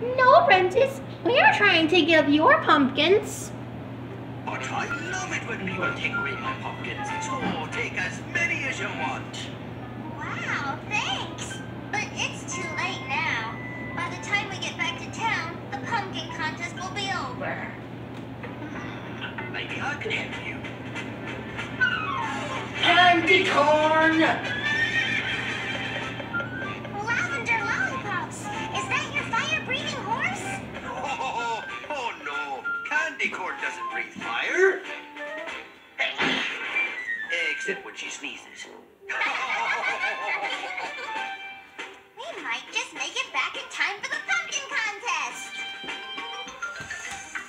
No, Prentice. We are trying to give your pumpkins. But I love it when people take away my pumpkins. So take as many as you want. Wow, thanks. But it's too late now. By the time we get back to town, the pumpkin contest will be over. Maybe I can help you. Candy corn! Candy corn doesn't breathe fire. Except when she sneezes. We might just make it back in time for the pumpkin contest.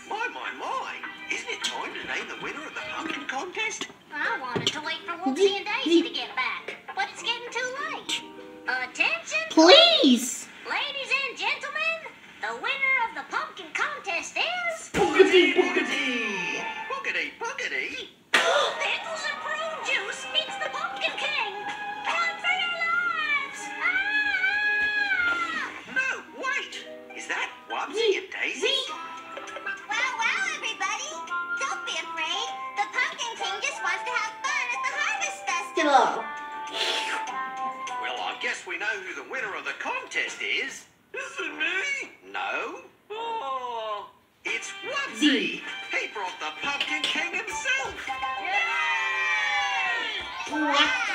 My, my, my. Isn't it time to name the winner of the pumpkin contest? I wanted to wait for Wubbzy and Daizy to get back, but it's getting too late. Attention, Please. ladies Boogity boogity! Boogity, boogity. Pickles and Prune Juice. It's the Pumpkin King. Run for your lives! Ah! No, wait. Is that Wubbzy and Daizy? Well, well, everybody. Don't be afraid. The Pumpkin King just wants to have fun at the Harvest Festival. Well, I guess we know who the winner of the contest is. Is it me? No. Oh, He brought the Pumpkin King himself. Thanks.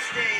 Stay.